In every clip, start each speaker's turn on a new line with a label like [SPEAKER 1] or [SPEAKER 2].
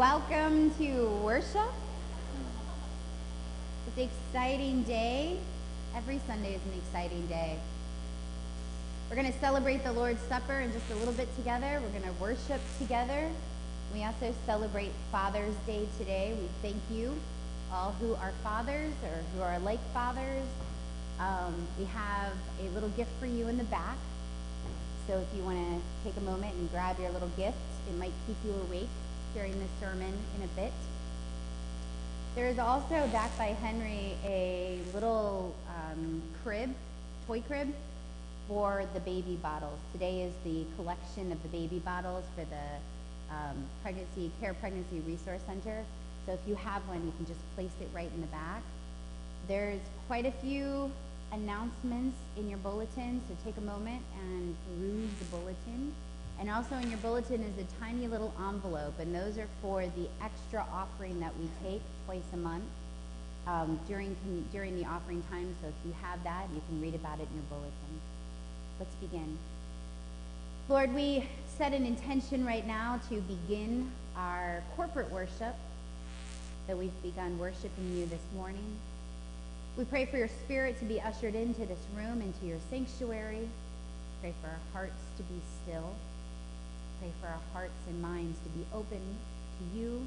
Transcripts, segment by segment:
[SPEAKER 1] Welcome to worship. It's an exciting day. Every Sunday is an exciting day. We're going to celebrate the Lord's Supper in just a little bit together. We're going to worship together. We also celebrate Father's Day today. We thank you, all who are fathers or who are like fathers. Um, we have a little gift for you in the back. So if you want to take a moment and grab your little gift, it might keep you awake during the sermon in a bit. There is also back by Henry a little um, crib, toy crib, for the baby bottles. Today is the collection of the baby bottles for the um, Pregnancy Care Pregnancy Resource Center. So if you have one, you can just place it right in the back. There's quite a few announcements in your bulletin, so take a moment and peruse the bulletin. And also in your bulletin is a tiny little envelope, and those are for the extra offering that we take twice a month um, during, during the offering time. So if you have that, you can read about it in your bulletin. Let's begin. Lord, we set an intention right now to begin our corporate worship, that we've begun worshiping you this morning. We pray for your spirit to be ushered into this room, into your sanctuary. Pray for our hearts to be still. Pray for our hearts and minds to be open to you.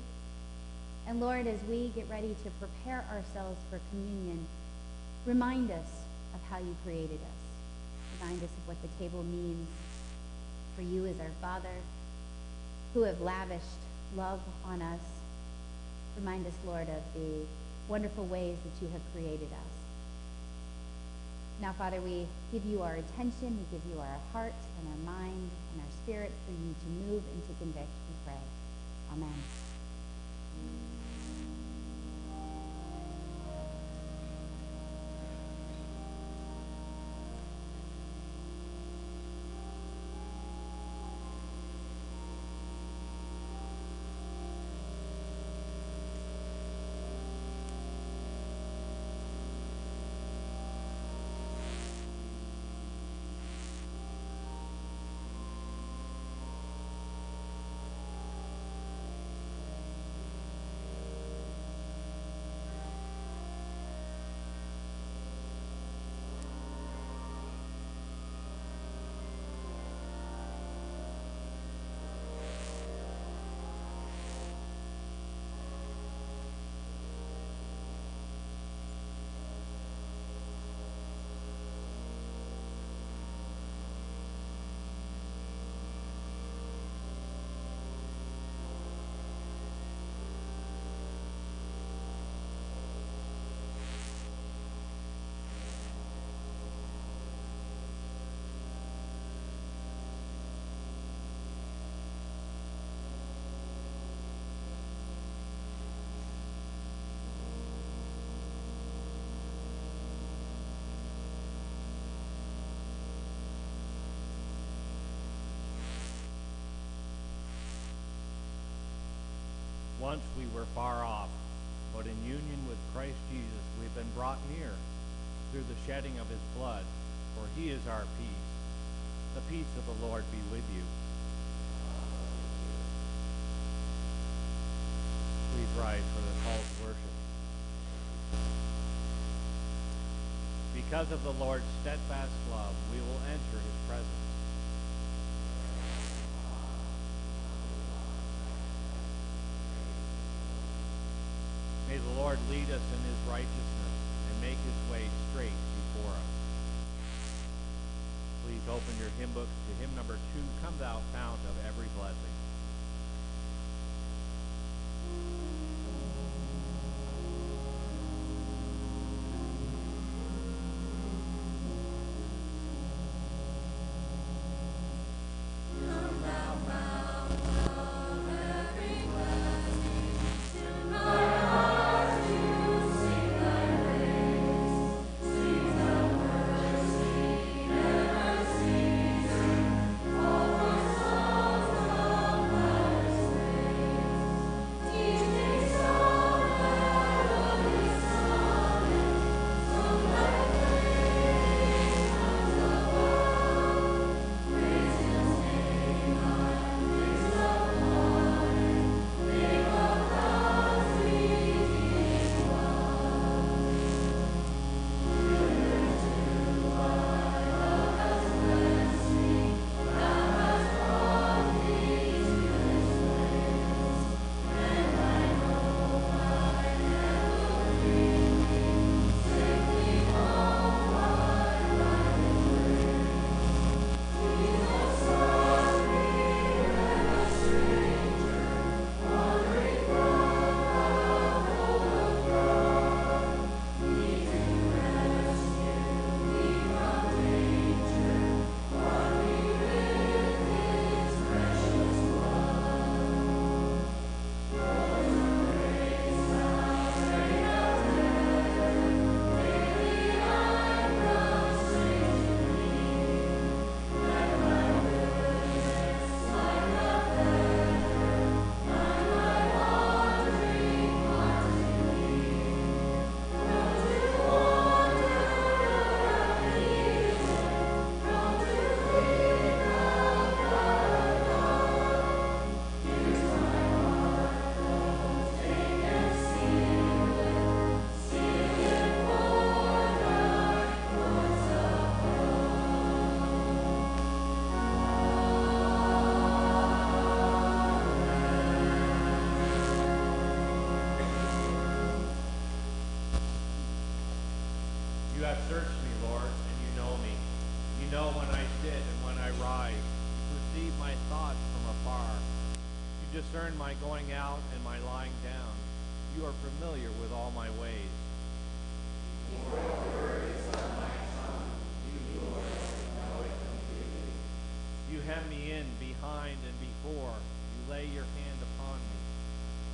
[SPEAKER 1] And Lord, as we get ready to prepare ourselves for communion, remind us of how you created us. Remind us of what the table means for you as our Father, who have lavished love on us. Remind us, Lord, of the wonderful ways that you have created us. Now, Father, we give you our attention, we give you our heart our mind and our spirit for you to move and to convict, we pray. Amen.
[SPEAKER 2] Once we were far off, but in union with Christ Jesus we've been brought near through the shedding of his blood, for he is our peace. The peace of the Lord be with you. Please rise for the call to worship. Because of the Lord's steadfast love, we will enter his presence. May the Lord lead us in his righteousness and make his way straight before us. Please open your hymn books to hymn number two, Come Thou Fount of Every Blessing.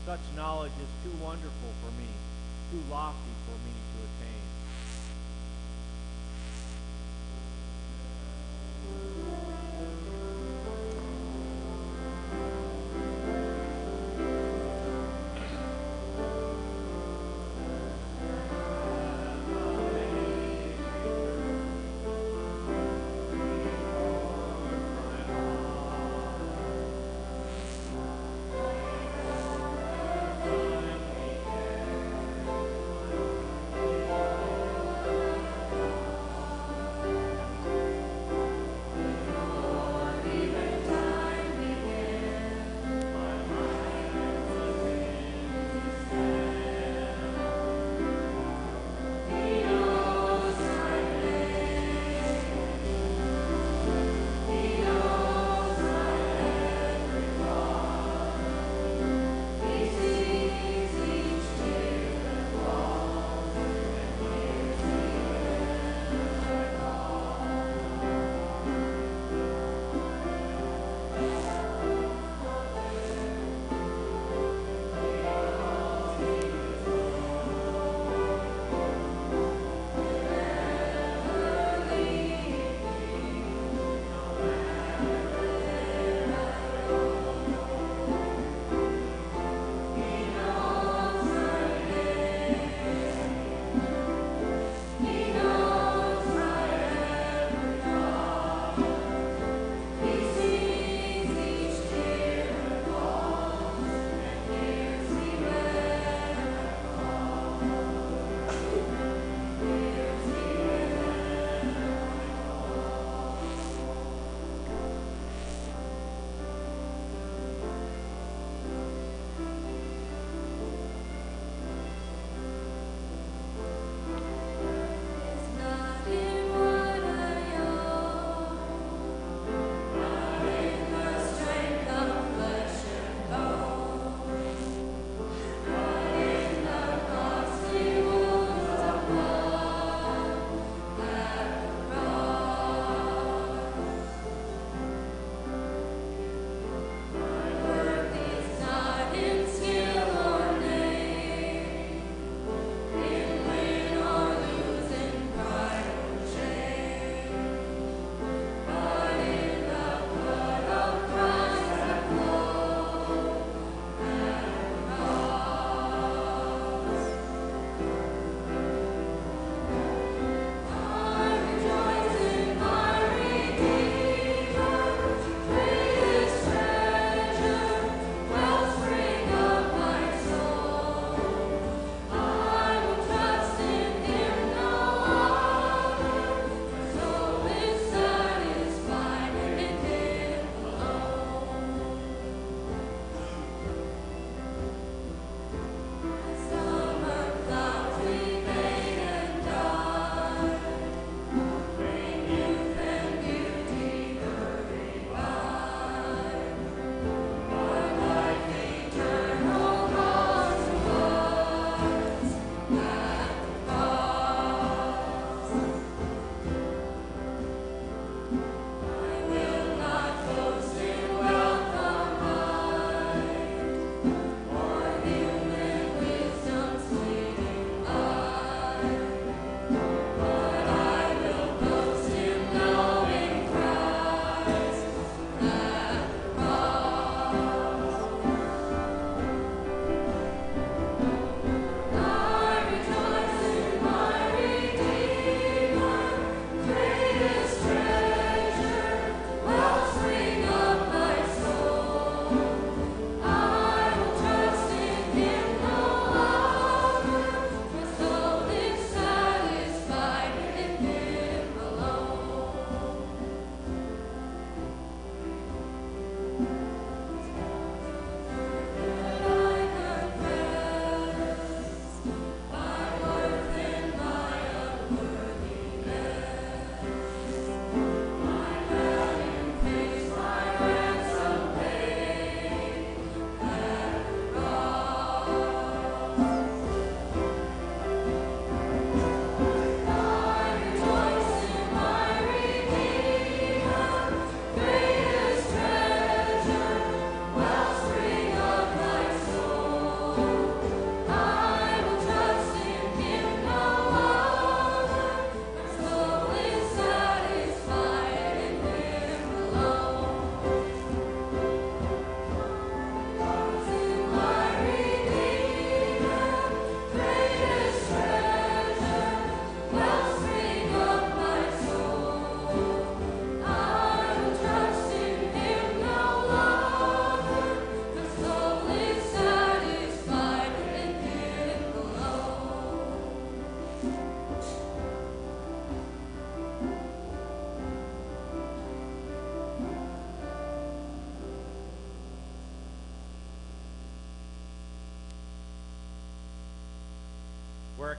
[SPEAKER 2] Such knowledge is too wonderful for me, too lofty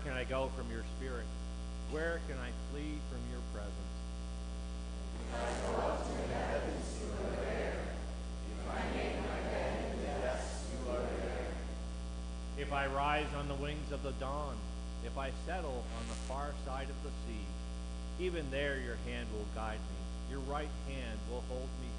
[SPEAKER 3] can I go from your spirit? Where can I flee from your presence? If I rise on the wings of the dawn, if I settle on the far side of the sea, even there your hand will guide me, your right hand will hold me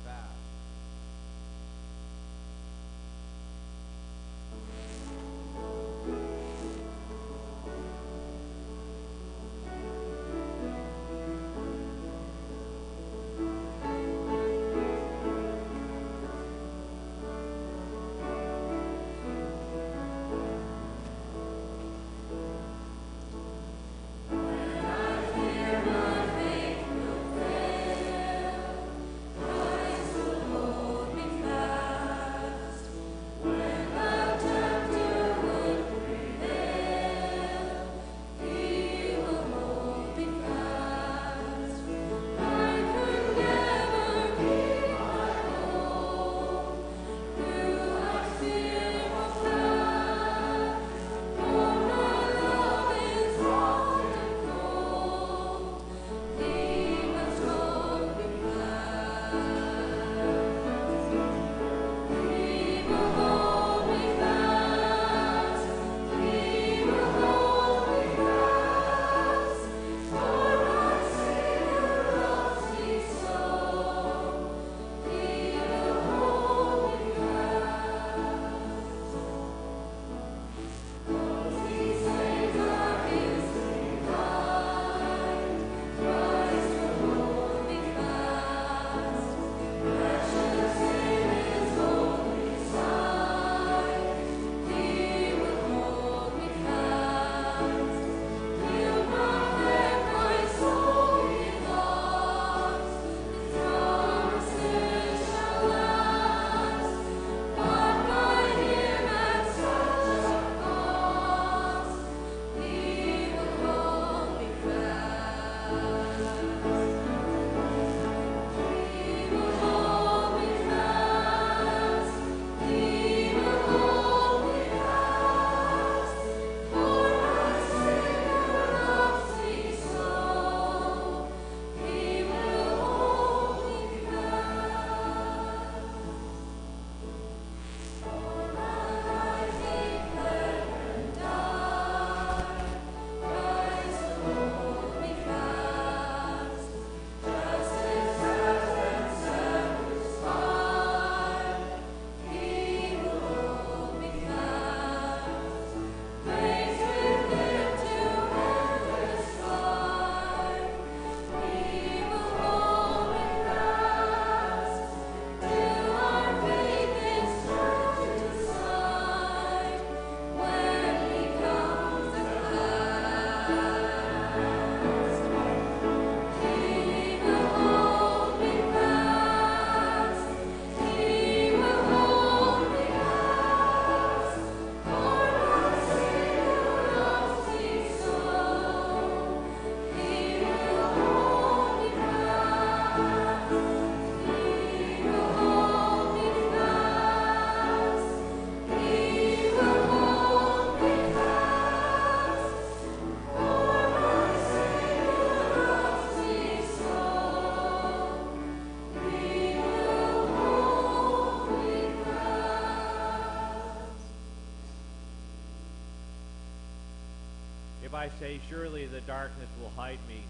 [SPEAKER 3] say, Surely the darkness will hide me,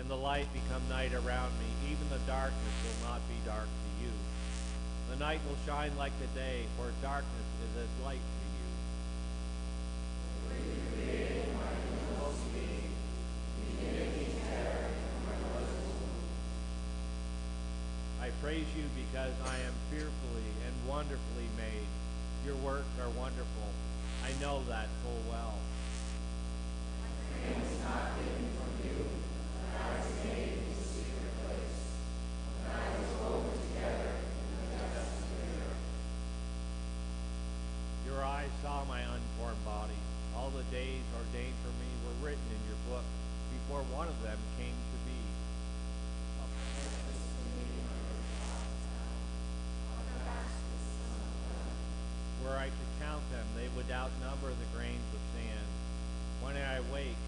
[SPEAKER 3] and the light become night around me, even the darkness will not be dark to you. The night will shine like the day, for darkness is as light to you. I praise you because I am fearfully and wonderfully made. Your works are wonderful. I know that full well. Your eyes saw my unformed body. All the days ordained for me were written in your book before one of them came to be. Were I to count them, they would outnumber the grains of sand.
[SPEAKER 2] When I wake,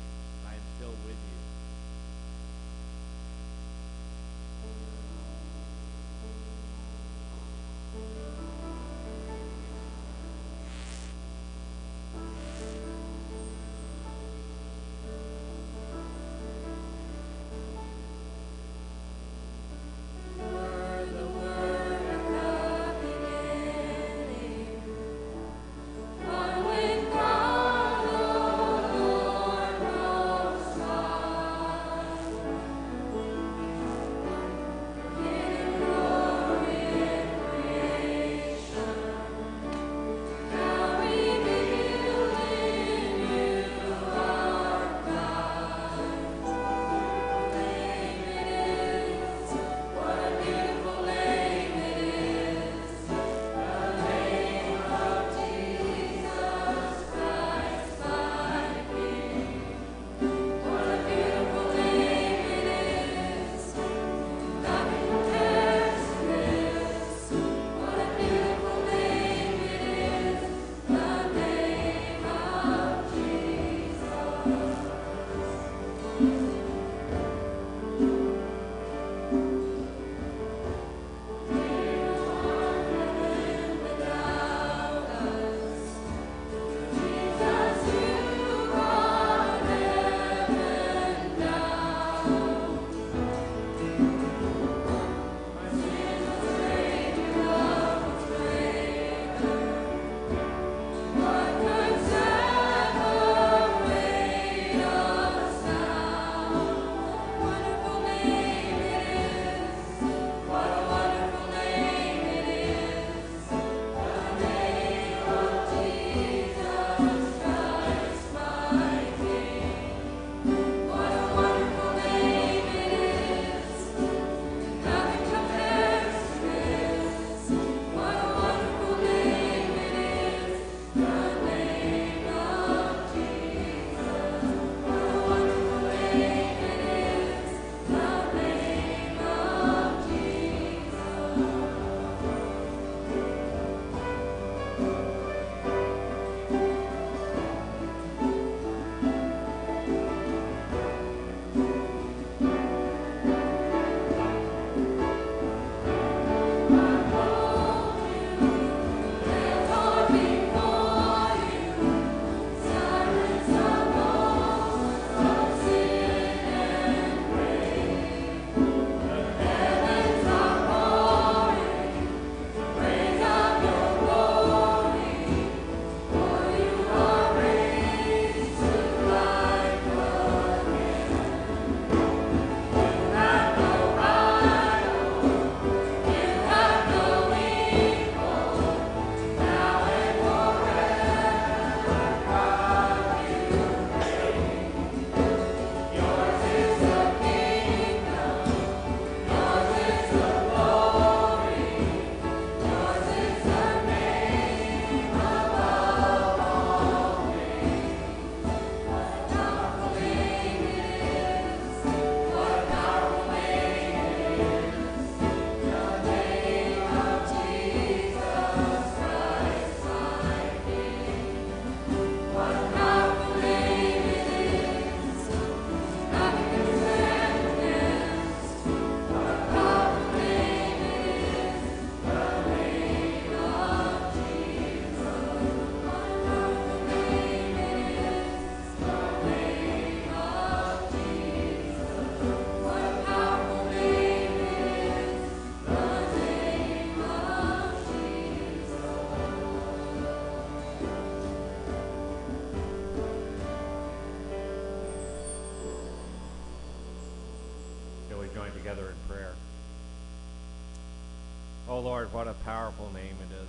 [SPEAKER 2] Oh Lord, what a powerful name it is,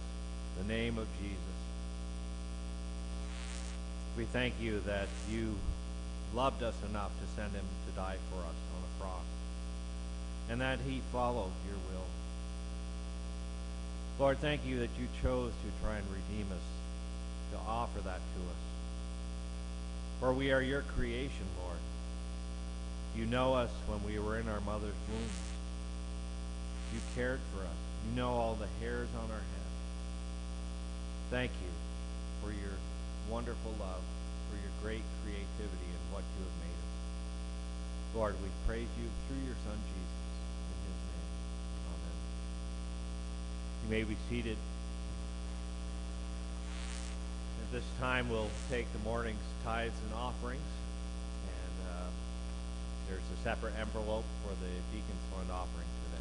[SPEAKER 2] the name of Jesus. We thank you that you loved us enough to send him to die for us on a cross, and that he followed your will. Lord, thank you that you chose to try and redeem us, to offer that to us. For we are your creation, Lord. You know us when we were in our mother's womb. You cared for us. You know all the hairs on our head. Thank you for your wonderful love, for your great creativity in what you have made us. Lord, we praise you through your Son Jesus. In his name. Amen. You may be seated. At this time, we'll take the morning's tithes and offerings. And uh, there's a separate envelope for the Deacon's Fund offering today.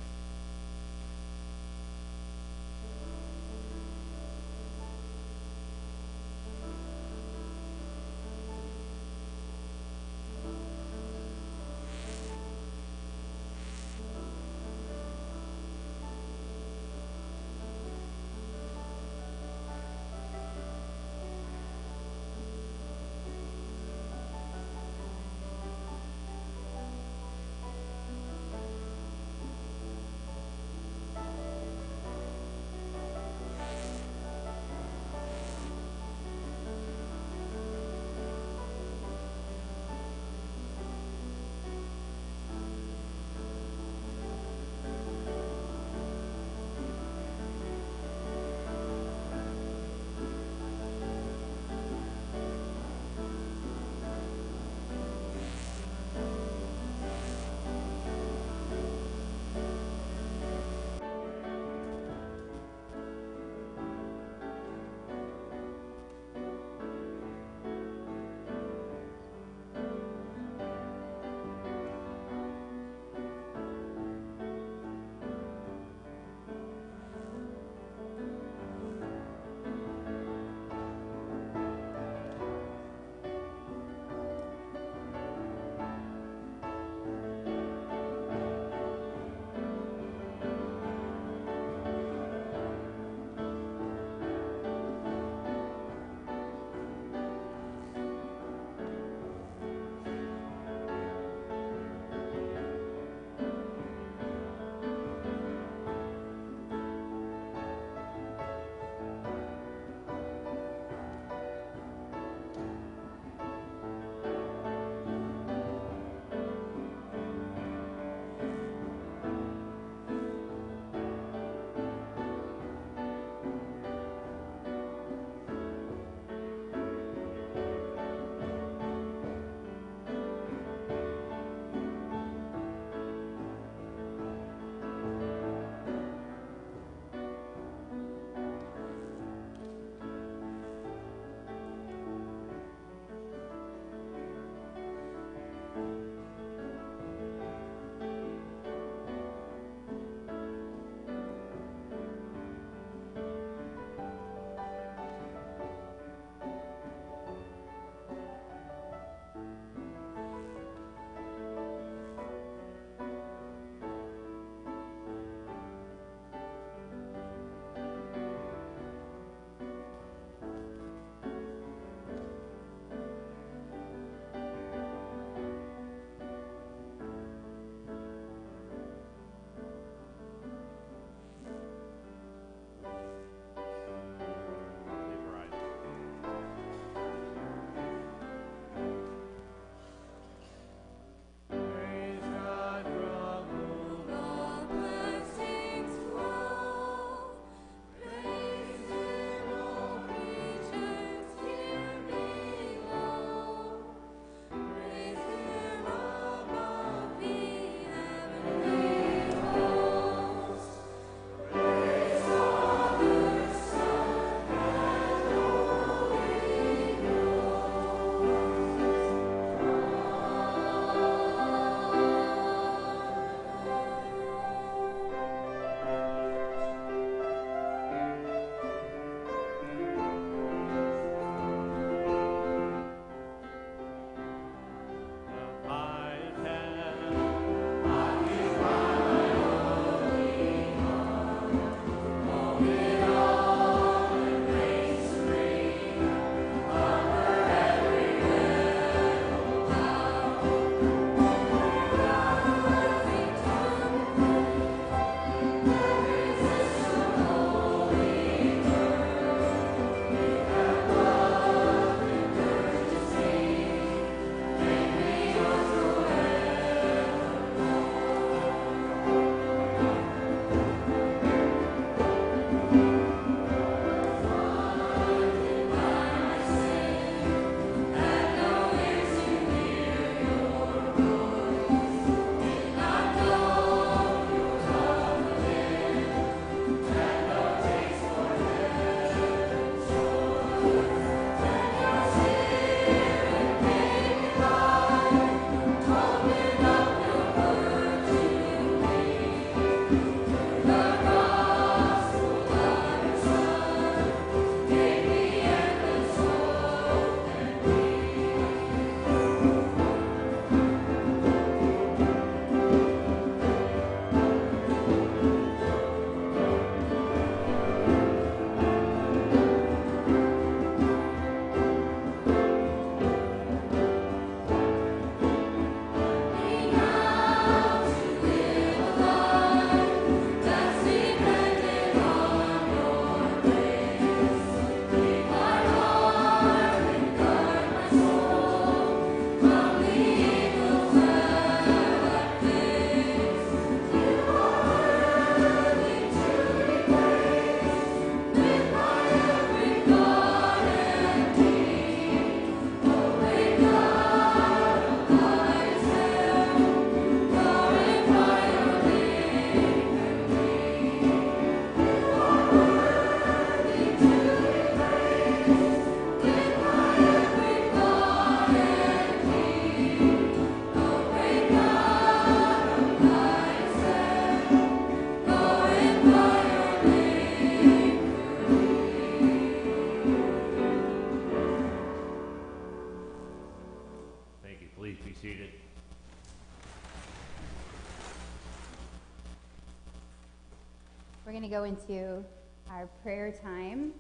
[SPEAKER 1] Go into our prayer time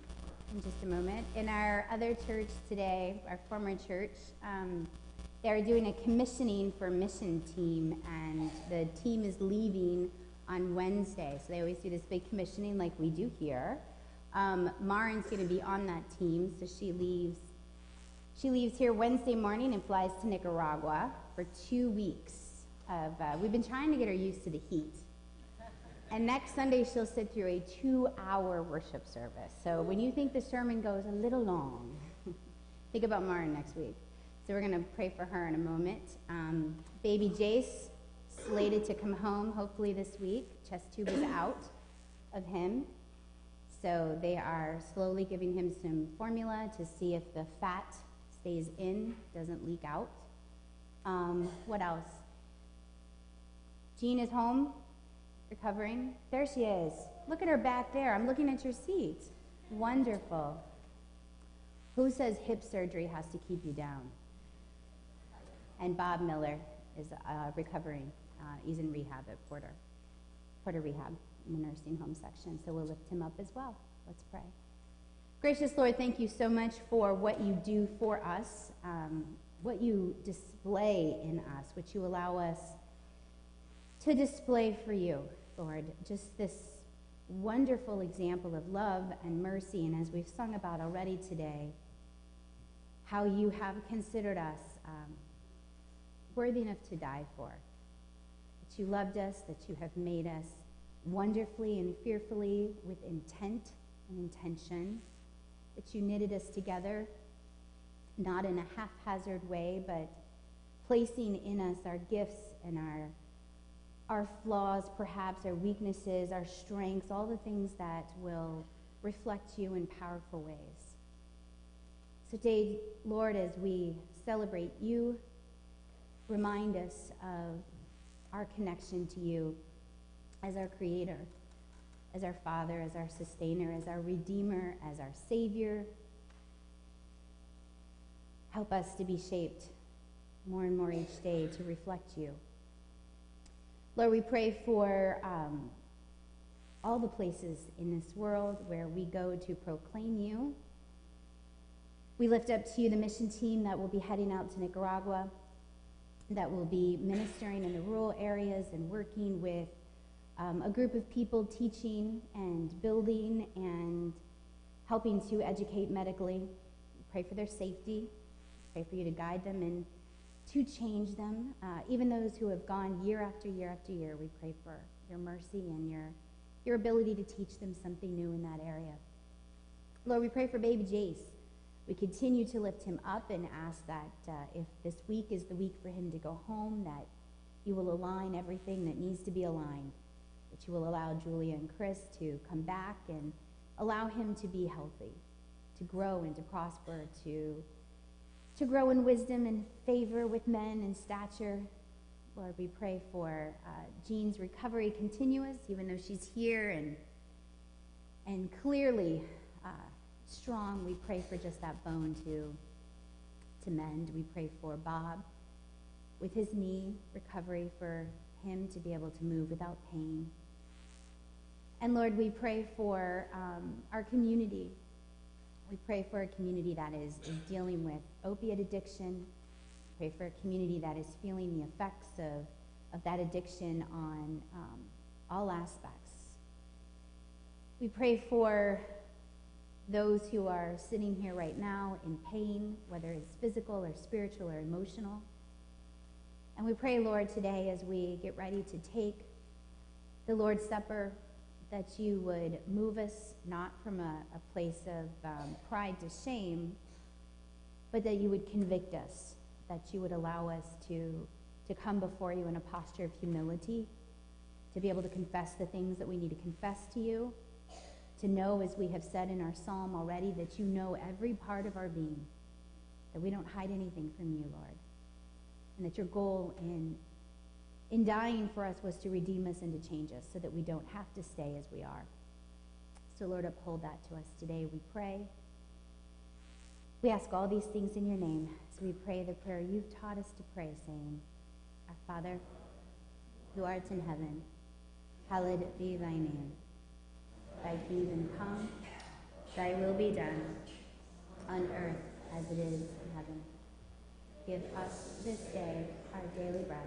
[SPEAKER 1] in just a moment. In our other church today, our former church, um, they're doing a commissioning for mission team, and the team is leaving on Wednesday. So they always do this big commissioning like we do here. Um, Marin's going to be on that team, so she leaves. She leaves here Wednesday morning and flies to Nicaragua for two weeks. Of uh, we've been trying to get her used to the heat. And next Sunday, she'll sit through a two hour worship service. So when you think the sermon goes a little long, think about Marin next week. So we're going to pray for her in a moment. Um, baby Jace, slated to come home hopefully this week. Chest tube is out of him. So they are slowly giving him some formula to see if the fat stays in, doesn't leak out. Um, what else? Jean is home recovering. There she is. Look at her back there. I'm looking at your seat. Wonderful. Who says hip surgery has to keep you down? And Bob Miller is uh, recovering. Uh, he's in rehab at Porter, Porter Rehab in the nursing home section. So we'll lift him up as well. Let's pray. Gracious Lord, thank you so much for what you do for us, um, what you display in us, what you allow us to display for you. Lord, just this wonderful example of love and mercy, and as we've sung about already today, how you have considered us um, worthy enough to die for. That you loved us, that you have made us wonderfully and fearfully with intent and intention, that you knitted us together, not in a haphazard way, but placing in us our gifts and our our flaws, perhaps our weaknesses, our strengths, all the things that will reflect you in powerful ways. So, today, Lord, as we celebrate you, remind us of our connection to you as our Creator, as our Father, as our Sustainer, as our Redeemer, as our Savior. Help us to be shaped more and more each day to reflect you. Lord, we pray for um, all the places in this world where we go to proclaim you. We lift up to you the mission team that will be heading out to Nicaragua, that will be ministering in the rural areas and working with um, a group of people teaching and building and helping to educate medically. We pray for their safety. Pray for you to guide them and to change them. Uh, even those who have gone year after year after year, we pray for your mercy and your, your ability to teach them something new in that area. Lord, we pray for baby Jace. We continue to lift him up and ask that uh, if this week is the week for him to go home, that you will align everything that needs to be aligned, that you will allow Julia and Chris to come back and allow him to be healthy, to grow and to prosper, to to grow in wisdom and favor with men and stature. Lord, we pray for uh, Jean's recovery continuous, even though she's here and and clearly uh, strong. We pray for just that bone to to mend. We pray for Bob with his knee recovery for him to be able to move without pain. And Lord, we pray for um, our community we pray for a community that is, is dealing with opiate addiction. Pray for a community that is feeling the effects of, of that addiction on um, all aspects. We pray for those who are sitting here right now in pain, whether it's physical or spiritual or emotional. And we pray, Lord, today as we get ready to take the Lord's Supper, that you would move us not from a, a place of um, pride to shame, but that you would convict us, that you would allow us to, to come before you in a posture of humility, to be able to confess the things that we need to confess to you, to know, as we have said in our psalm already, that you know every part of our being, that we don't hide anything from you, Lord, and that your goal in in dying for us was to redeem us and to change us so that we don't have to stay as we are. So, Lord, uphold that to us today, we pray. We ask all these things in your name. So we pray the prayer you've taught us to pray, saying, Our Father, who art in heaven, hallowed be thy name. thy kingdom come, thy will be done, on earth as it is in heaven. Give us this day our daily bread,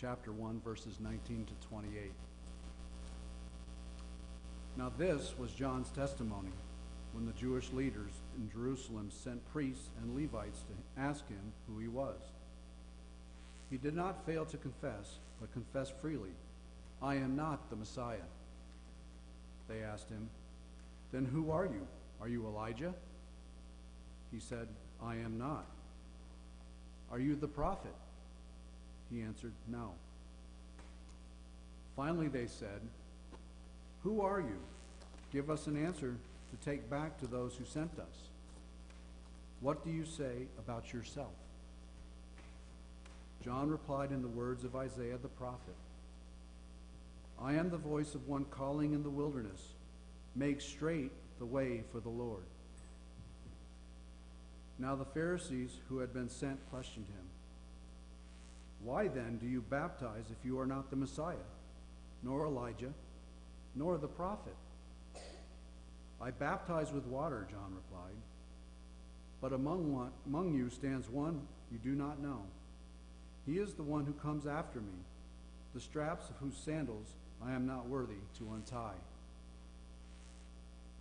[SPEAKER 4] chapter 1, verses 19 to 28. Now, this was John's testimony when the Jewish leaders in Jerusalem sent priests and Levites to ask him who he was. He did not fail to confess, but confessed freely, I am not the Messiah. They asked him, Then who are you? Are you Elijah? He said, I am not. Are you the prophet? He answered, No. Finally, they said, Who are you? Give us an answer to take back to those who sent us. What do you say about yourself? John replied in the words of Isaiah the prophet I am the voice of one calling in the wilderness, make straight the way for the Lord. Now the Pharisees who had been sent questioned him. Why then do you baptize if you are not the Messiah, nor Elijah, nor the prophet? I baptize with water, John replied. But among, one, among you stands one you do not know. He is the one who comes after me, the straps of whose sandals I am not worthy to untie.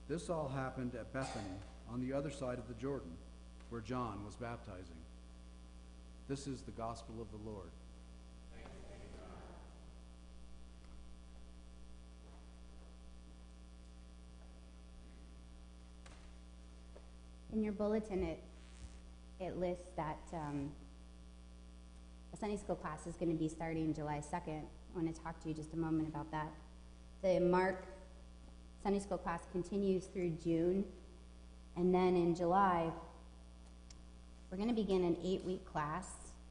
[SPEAKER 4] This all happened at Bethany on the other side of the Jordan where John was baptizing. This is the gospel of the Lord.
[SPEAKER 1] In your bulletin, it, it lists that um, a Sunday school class is going to be starting July 2nd. I want to talk to you just a moment about that. The Mark Sunday school class continues through June, and then in July, we're going to begin an eight week class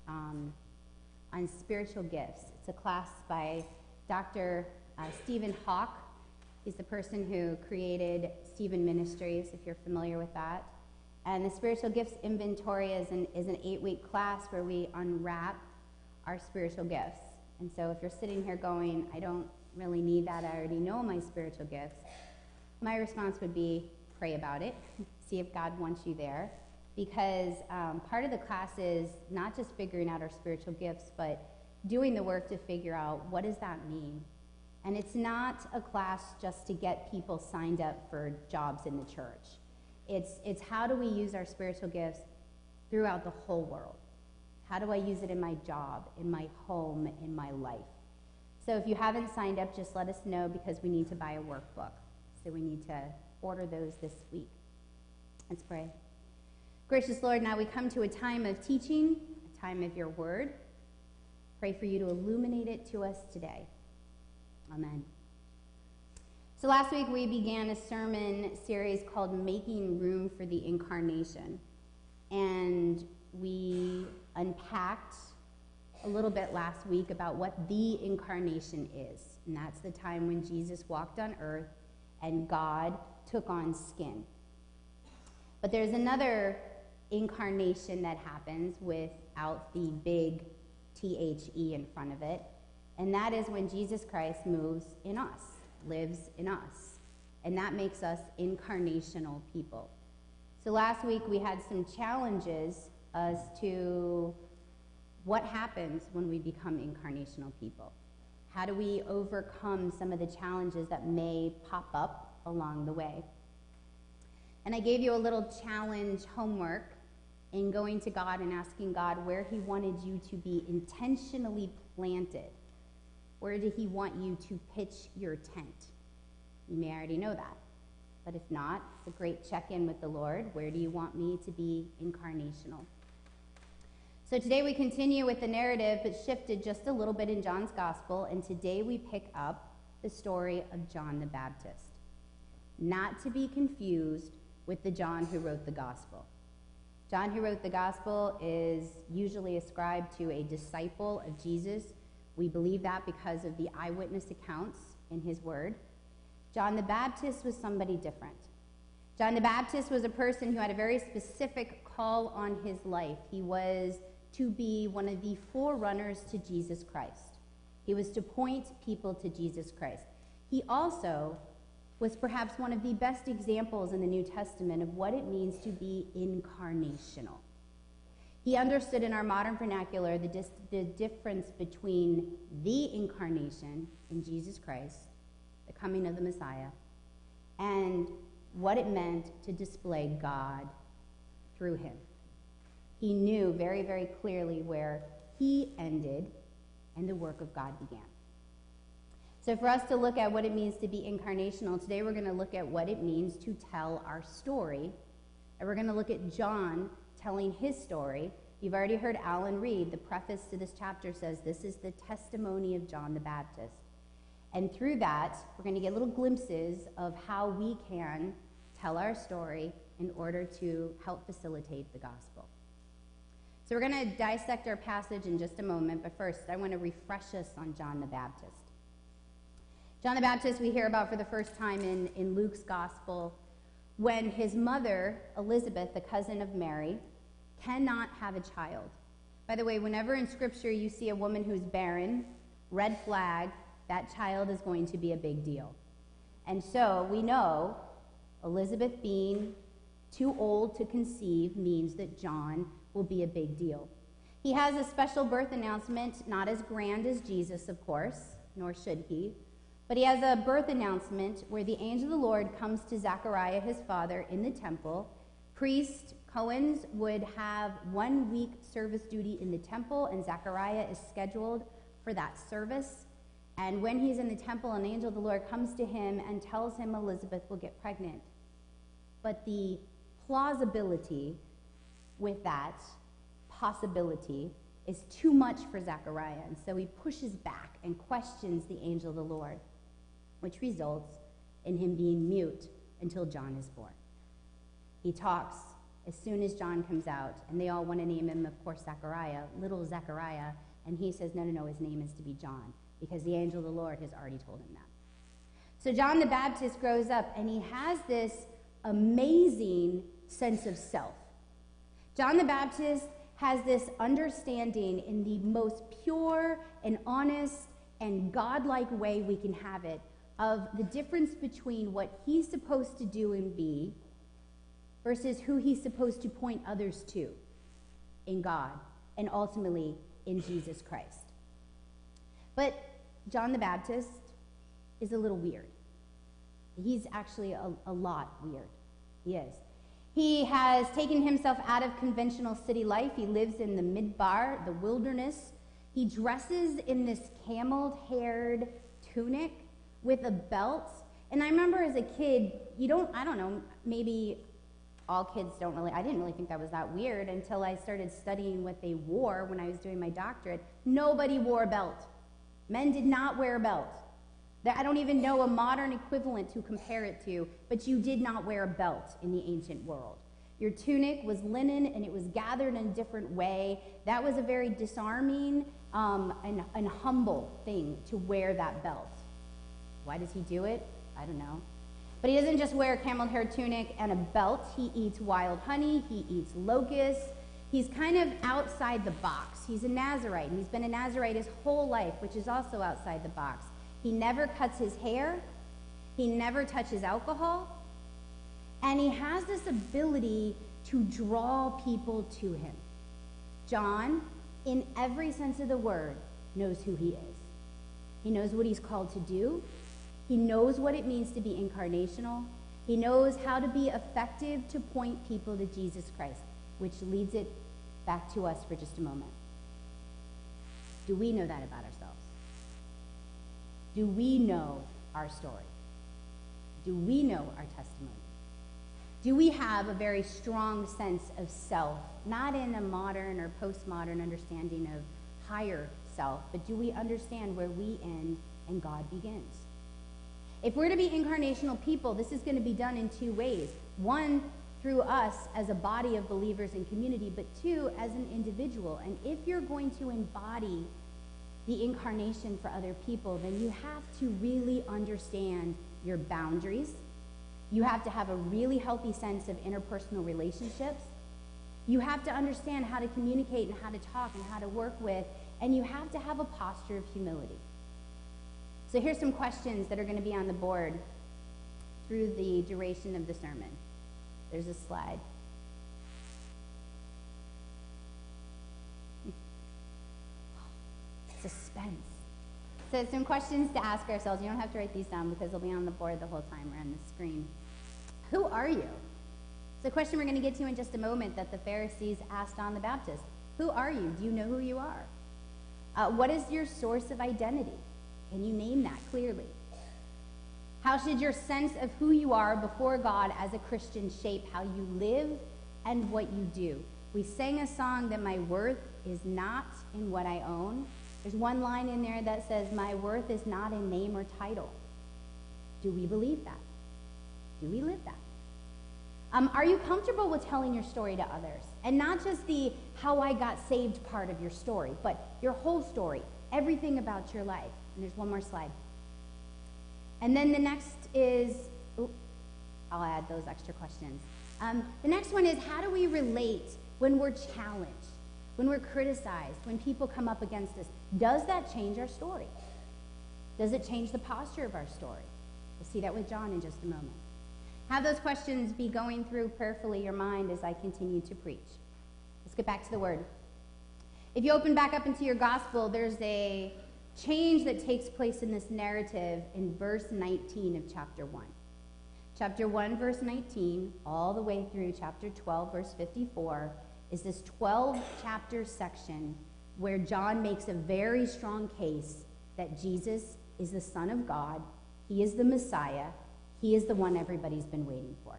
[SPEAKER 1] um, on spiritual gifts. It's a class by Dr. Uh, Stephen Haugk. He's the person who created Stephen Ministries, if you're familiar with that. And the Spiritual Gifts Inventory is an, is an eight week class where we unwrap our spiritual gifts. And so if you're sitting here going, I don't really need that, I already know my spiritual gifts, my response would be pray about it, see if God wants you there. Because um, part of the class is not just figuring out our spiritual gifts, but doing the work to figure out what does that mean. And it's not a class just to get people signed up for jobs in the church. It's, it's how do we use our spiritual gifts throughout the whole world? How do I use it in my job, in my home, in my life? So if you haven't signed up, just let us know because we need to buy a workbook. So we need to order those this week. Let's pray. Gracious Lord, now we come to a time of teaching, a time of your word. Pray for you to illuminate it to us today. Amen. So last week we began a sermon series called Making Room for the Incarnation. And we unpacked a little bit last week about what the incarnation is. And that's the time when Jesus walked on earth and God took on skin. But there's another incarnation that happens without the big THE in front of it, and that is when Jesus Christ moves in us, lives in us. And that makes us incarnational people. So last week we had some challenges as to what happens when we become incarnational people. How do we overcome some of the challenges that may pop up along the way? And I gave you a little challenge homework in going to God and asking God where He wanted you to be intentionally planted. Where did He want you to pitch your tent? You may already know that. But if not, it's a great check in with the Lord. Where do you want me to be incarnational? So today we continue with the narrative, but shifted just a little bit in John's gospel, and today we pick up the story of John the Baptist. not to be confused with the John who wrote the gospel. John, who wrote the gospel, is usually ascribed to a disciple of Jesus. We believe that because of the eyewitness accounts in his word. John the Baptist was somebody different. John the Baptist was a person who had a very specific call on his life. He was to be one of the forerunners to Jesus Christ. He was to point people to Jesus Christ. He also was perhaps one of the best examples in the New Testament of what it means to be incarnational. He understood in our modern vernacular the, dis- the difference between the incarnation in Jesus Christ, the coming of the Messiah, and what it meant to display God through him. He knew very, very clearly where he ended and the work of God began. So, for us to look at what it means to be incarnational, today we're going to look at what it means to tell our story. And we're going to look at John telling his story. You've already heard Alan read. The preface to this chapter says, This is the testimony of John the Baptist. And through that, we're going to get little glimpses of how we can tell our story in order to help facilitate the gospel. So, we're going to dissect our passage in just a moment, but first, I want to refresh us on John the Baptist. John the Baptist, we hear about for the first time in, in Luke's gospel when his mother, Elizabeth, the cousin of Mary, cannot have a child. By the way, whenever in Scripture you see a woman who's barren, red flag, that child is going to be a big deal. And so we know Elizabeth being too old to conceive means that John will be a big deal. He has a special birth announcement, not as grand as Jesus, of course, nor should he, but he has a birth announcement where the angel of the Lord comes to Zechariah, his father, in the temple. Priest Cohens would have one week service duty in the temple, and Zechariah is scheduled for that service. And when he's in the temple, an angel of the Lord comes to him and tells him Elizabeth will get pregnant. But the plausibility with that possibility is too much for Zechariah. And so he pushes back and questions the angel of the Lord which results in him being mute until John is born. He talks as soon as John comes out, and they all want to name him, of course, Zechariah, little Zechariah, and he says, no, no, no, his name is to be John, because the angel of the Lord has already told him that. So John the Baptist grows up, and he has this amazing sense of self. John the Baptist has this understanding in the most pure and honest and godlike way we can have it of the difference between what he's supposed to do and be versus who he's supposed to point others to in God and ultimately in Jesus Christ. But John the Baptist is a little weird. He's actually a, a lot weird. He is. He has taken himself out of conventional city life. He lives in the midbar, the wilderness. He dresses in this camel haired tunic with a belt. And I remember as a kid, you don't, I don't know, maybe all kids don't really, I didn't really think that was that weird until I started studying what they wore when I was doing my doctorate. Nobody wore a belt. Men did not wear a belt. I don't even know a modern equivalent to compare it to, but you did not wear a belt in the ancient world. Your tunic was linen and it was gathered in a different way. That was a very disarming um, and, and humble thing to wear that belt. Why does he do it? I don't know. But he doesn't just wear a camel hair tunic and a belt. He eats wild honey, he eats locusts. He's kind of outside the box. He's a Nazarite, and he's been a Nazarite his whole life, which is also outside the box. He never cuts his hair, he never touches alcohol, and he has this ability to draw people to him. John, in every sense of the word, knows who he is. He knows what he's called to do, he knows what it means to be incarnational. He knows how to be effective to point people to Jesus Christ, which leads it back to us for just a moment. Do we know that about ourselves? Do we know our story? Do we know our testimony? Do we have a very strong sense of self, not in a modern or postmodern understanding of higher self, but do we understand where we end and God begins? If we're to be incarnational people, this is going to be done in two ways. One, through us as a body of believers and community, but two, as an individual. And if you're going to embody the incarnation for other people, then you have to really understand your boundaries. You have to have a really healthy sense of interpersonal relationships. You have to understand how to communicate and how to talk and how to work with, and you have to have a posture of humility. So here's some questions that are going to be on the board through the duration of the sermon. There's a slide. Suspense. So some questions to ask ourselves. You don't have to write these down because they'll be on the board the whole time or on the screen. Who are you? It's a question we're going to get to in just a moment that the Pharisees asked John the Baptist. Who are you? Do you know who you are? Uh, what is your source of identity? Can you name that clearly? How should your sense of who you are before God as a Christian shape how you live and what you do? We sang a song that my worth is not in what I own. There's one line in there that says, My worth is not in name or title. Do we believe that? Do we live that? Um, are you comfortable with telling your story to others? And not just the how I got saved part of your story, but your whole story, everything about your life. And there's one more slide. And then the next is, ooh, I'll add those extra questions. Um, the next one is how do we relate when we're challenged, when we're criticized, when people come up against us? Does that change our story? Does it change the posture of our story? We'll see that with John in just a moment. Have those questions be going through prayerfully your mind as I continue to preach. Let's get back to the word. If you open back up into your gospel, there's a change that takes place in this narrative in verse 19 of chapter 1. Chapter 1, verse 19, all the way through chapter 12, verse 54, is this 12 chapter section where John makes a very strong case that Jesus is the Son of God, he is the Messiah, he is the one everybody's been waiting for.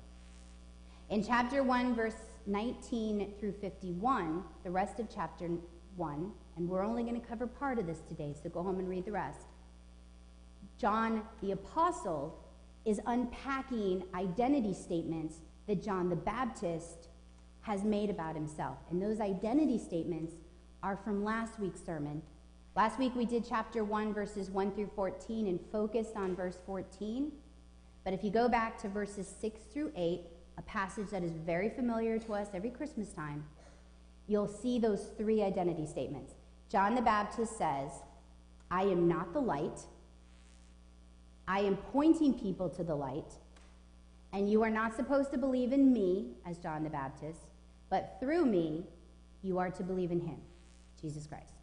[SPEAKER 1] In chapter 1, verse 19 through 51, the rest of chapter 1, and we're only going to cover part of this today, so go home and read the rest. John the Apostle is unpacking identity statements that John the Baptist has made about himself. And those identity statements are from last week's sermon. Last week we did chapter 1, verses 1 through 14, and focused on verse 14. But if you go back to verses 6 through 8, a passage that is very familiar to us every Christmas time, you'll see those three identity statements. John the Baptist says, I am not the light. I am pointing people to the light. And you are not supposed to believe in me, as John the Baptist, but through me, you are to believe in him, Jesus Christ.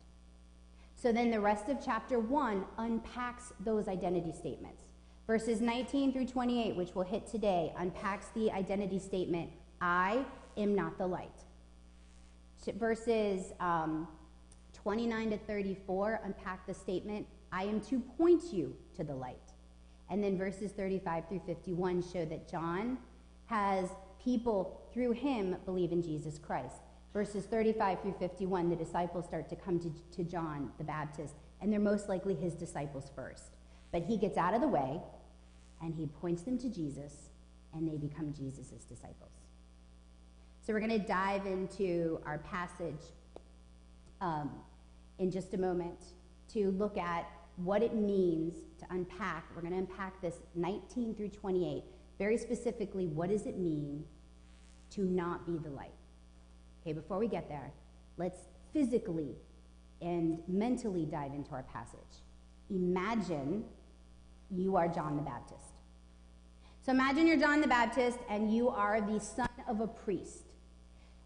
[SPEAKER 1] So then the rest of chapter 1 unpacks those identity statements. Verses 19 through 28, which we'll hit today, unpacks the identity statement I am not the light. Verses um, 29 to 34 unpack the statement I am to point you to the light. And then verses 35 through 51 show that John has people through him believe in Jesus Christ. Verses 35 through 51, the disciples start to come to, to John the Baptist, and they're most likely his disciples first. But he gets out of the way, and he points them to Jesus, and they become Jesus' disciples. So we're going to dive into our passage um, in just a moment to look at what it means to unpack. We're going to unpack this 19 through 28. Very specifically, what does it mean to not be the light? Okay, before we get there, let's physically and mentally dive into our passage. Imagine you are John the Baptist. So imagine you're John the Baptist and you are the son of a priest.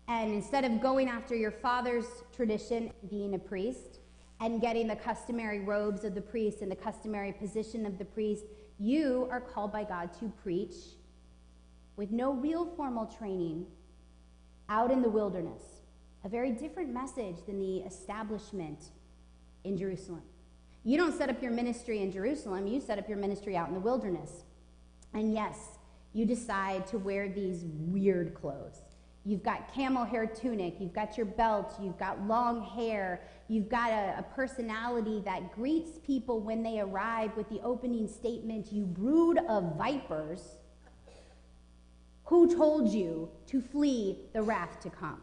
[SPEAKER 1] And instead of going after your father's tradition, being a priest, and getting the customary robes of the priest and the customary position of the priest, you are called by God to preach with no real formal training out in the wilderness. A very different message than the establishment in Jerusalem. You don't set up your ministry in Jerusalem, you set up your ministry out in the wilderness. And yes, you decide to wear these weird clothes. You've got camel hair tunic, you've got your belt, you've got long hair, you've got a, a, personality that greets people when they arrive with the opening statement, You brood of vipers. Who told you to flee the wrath to come?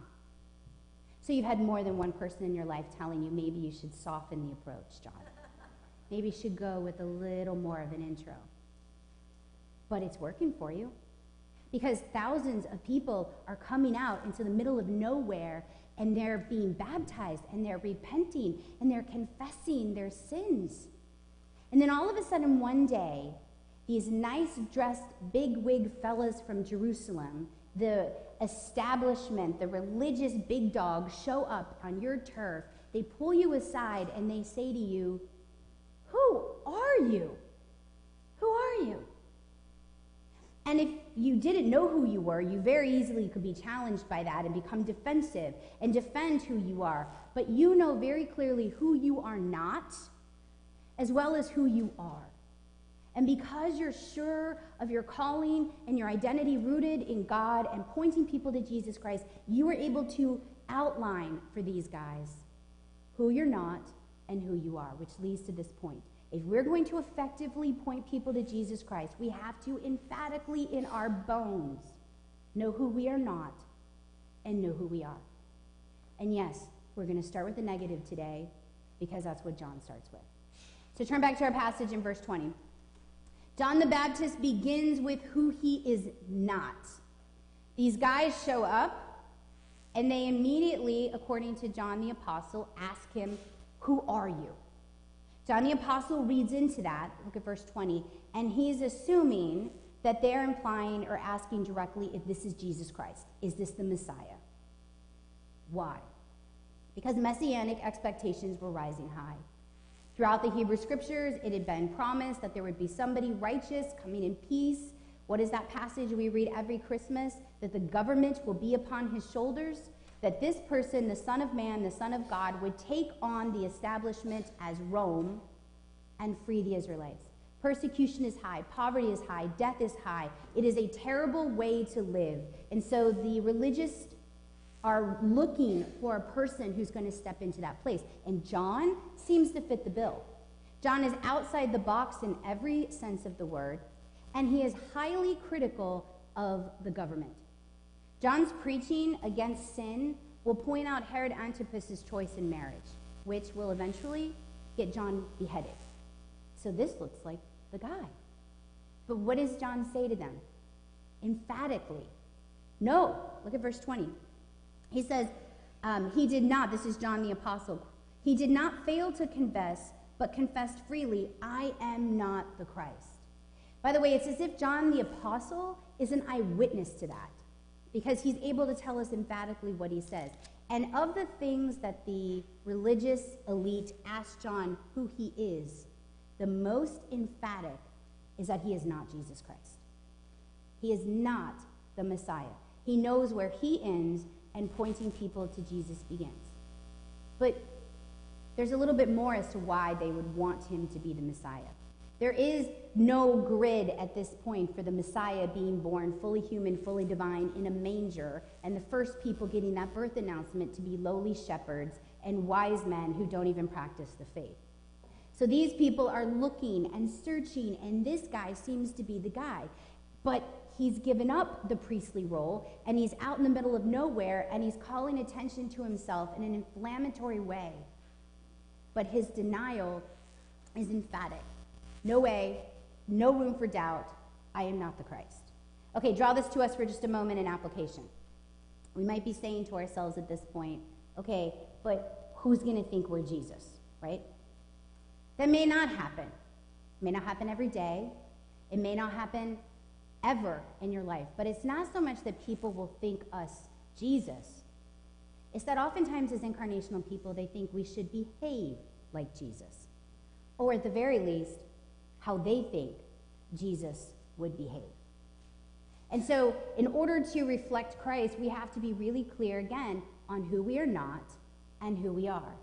[SPEAKER 1] So you've had more than one person in your life telling you maybe you should soften the approach, John. Maybe you should go with a little more of an intro. But it's working for you because thousands of people are coming out into the middle of nowhere and they're being baptized and they're repenting and they're confessing their sins. And then all of a sudden, one day, these nice dressed big wig fellas from Jerusalem, the establishment, the religious big dogs, show up on your turf. They pull you aside and they say to you, Who are you? Who are you? And if you didn't know who you were, you very easily could be challenged by that and become defensive and defend who you are. But you know very clearly who you are not, as well as who you are. And because you're sure of your calling and your identity rooted in God and pointing people to Jesus Christ, you are able to outline for these guys who you're not and who you are, which leads to this point. If we're going to effectively point people to Jesus Christ, we have to emphatically, in our bones, know who we are not and know who we are. And yes, we're going to start with the negative today because that's what John starts with. So turn back to our passage in verse 20. John the Baptist begins with who he is not. These guys show up and they immediately, according to John the Apostle, ask him, Who are you? John the Apostle reads into that, look at verse 20, and he's assuming that they're implying or asking directly if this is Jesus Christ. Is this the Messiah? Why? Because messianic expectations were rising high. Throughout the Hebrew scriptures, it had been promised that there would be somebody righteous coming in peace. What is that passage we read every Christmas? That the government will be upon his shoulders that this person, the Son of Man, the Son of God, would take on the establishment as Rome and free the Israelites. Persecution is high, poverty is high, death is high. It is a terrible way to live. And so the religious are looking for a person who's going to step into that place. And John seems to fit the bill. John is outside the box in every sense of the word, and he is highly critical of the government. John's preaching against sin will point out Herod Antipas's choice in marriage, which will eventually get John beheaded. So this looks like the guy. But what does John say to them? Emphatically, no. Look at verse 20. He says, um, He did not, this is John the Apostle, he did not fail to confess, but confessed freely, I am not the Christ. By the way, it's as if John the Apostle is an eyewitness to that because he's able to tell us emphatically what he says. And of the things that the religious elite ask John who he is, the most emphatic is that he is not Jesus Christ. He is not the Messiah. He knows where he ends and pointing people to Jesus begins. But there's a little bit more as to why they would want him to be the Messiah. There is no grid at this point for the Messiah being born fully human, fully divine in a manger, and the first people getting that birth announcement to be lowly shepherds and wise men who don't even practice the faith. So these people are looking and searching, and this guy seems to be the guy. But he's given up the priestly role, and he's out in the middle of nowhere, and he's calling attention to himself in an inflammatory way. But his denial is emphatic. No way, no room for doubt. I am not the Christ. Okay, draw this to us for just a moment in application. We might be saying to ourselves at this point, okay, but who's going to think we're Jesus, right? That may not happen. It may not happen every day. It may not happen ever in your life. But it's not so much that people will think us Jesus. It's that oftentimes as incarnational people, they think we should behave like Jesus. Or at the very least, how they think Jesus would behave. And so, in order to reflect Christ, we have to be really clear again on who we are not and who we are.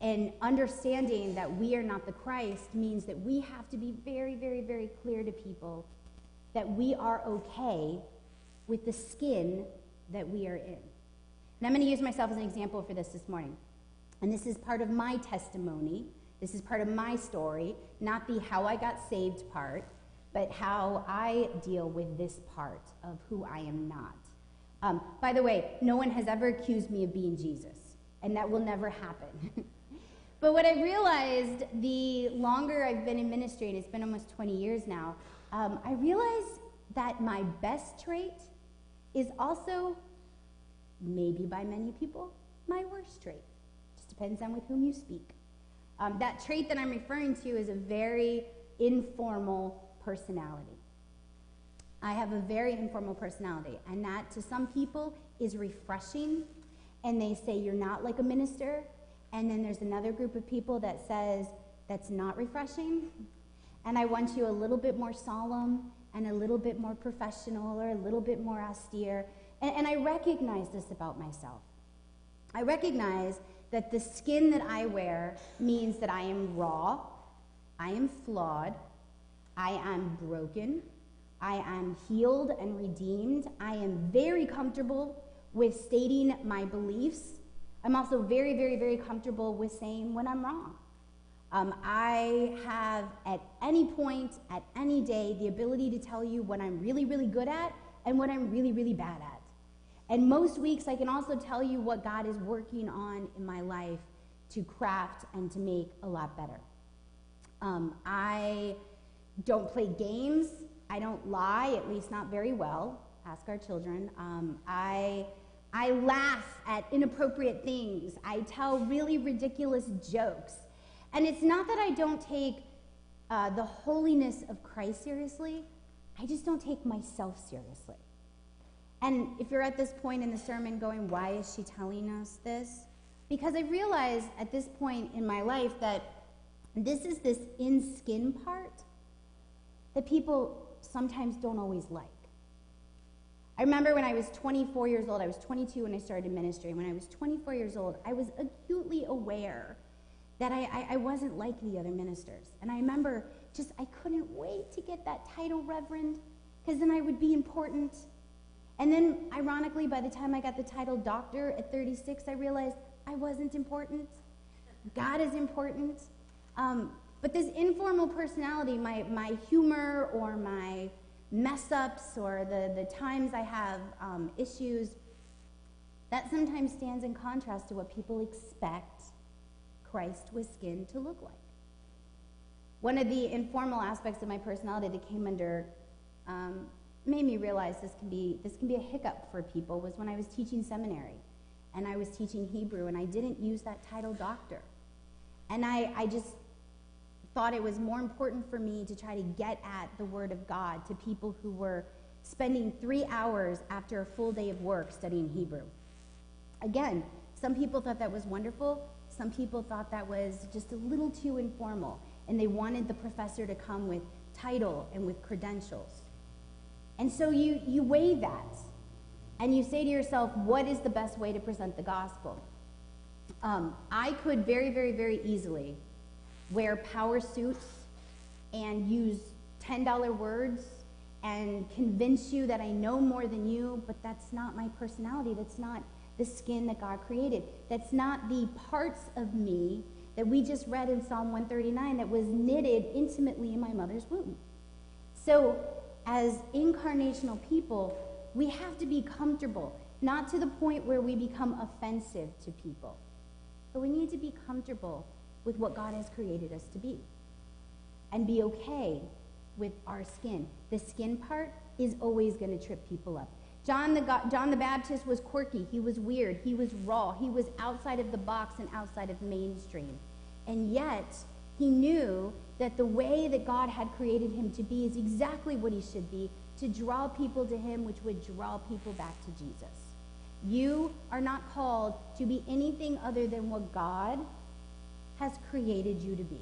[SPEAKER 1] And understanding that we are not the Christ means that we have to be very, very, very clear to people that we are okay with the skin that we are in. And I'm going to use myself as an example for this this morning. And this is part of my testimony. This is part of my story, not the how I got saved part, but how I deal with this part of who I am not. Um, by the way, no one has ever accused me of being Jesus, and that will never happen. but what I realized the longer I've been in ministry, and it's been almost 20 years now, um, I realized that my best trait is also, maybe by many people, my worst trait. Just depends on with whom you speak. Um, that trait that I'm referring to is a very informal personality. I have a very informal personality, and that to some people is refreshing, and they say you're not like a minister. And then there's another group of people that says that's not refreshing, and I want you a little bit more solemn and a little bit more professional or a little bit more austere. And, and I recognize this about myself. I recognize that the skin that I wear means that I am raw, I am flawed, I am broken, I am healed and redeemed. I am very comfortable with stating my beliefs. I'm also very, very, very comfortable with saying when I'm wrong. Um, I have at any point, at any day, the ability to tell you what I'm really, really good at and what I'm really, really bad at. And most weeks, I can also tell you what God is working on in my life to craft and to make a lot better. Um, I don't play games. I don't lie, at least not very well. Ask our children. Um, I, I laugh at inappropriate things. I tell really ridiculous jokes. And it's not that I don't take uh, the holiness of Christ seriously, I just don't take myself seriously. And if you're at this point in the sermon going, why is she telling us this? Because I realize at this point in my life that this is this in skin part that people sometimes don't always like. I remember when I was 24 years old, I was 22 when I started ministry. When I was 24 years old, I was acutely aware that I, I, I wasn't like the other ministers. And I remember just, I couldn't wait to get that title, Reverend, because then I would be important. And then, ironically, by the time I got the title Doctor at 36, I realized I wasn't important. God is important. Um, but this informal personality, my, my humor or my mess ups or the, the times I have um, issues, that sometimes stands in contrast to what people expect Christ with skin to look like. One of the informal aspects of my personality that came under, um, made me realize this can, be, this can be a hiccup for people was when I was teaching seminary and I was teaching Hebrew and I didn't use that title doctor. And I, I just thought it was more important for me to try to get at the Word of God to people who were spending three hours after a full day of work studying Hebrew. Again, some people thought that was wonderful. Some people thought that was just a little too informal, and they wanted the professor to come with title and with credentials. And so you, you weigh that, and you say to yourself, what is the best way to present the gospel? Um, I could very, very, very easily wear power suits and use $10 words and convince you that I know more than you, but that's not my personality. That's not the skin that God created. That's not the parts of me that we just read in Psalm 139 that was knitted intimately in my mother's womb. So, as incarnational people, we have to be comfortable, not to the point where we become offensive to people, but we need to be comfortable with what God has created us to be and be okay with our skin. The skin part is always going to trip people up. John the, John the Baptist was quirky. He was weird. He was raw. He was outside of the box and outside of mainstream. And yet, he knew that the way that God had created him to be is exactly what he should be to draw people to him, which would draw people back to Jesus. You are not called to be anything other than what God has created you to be.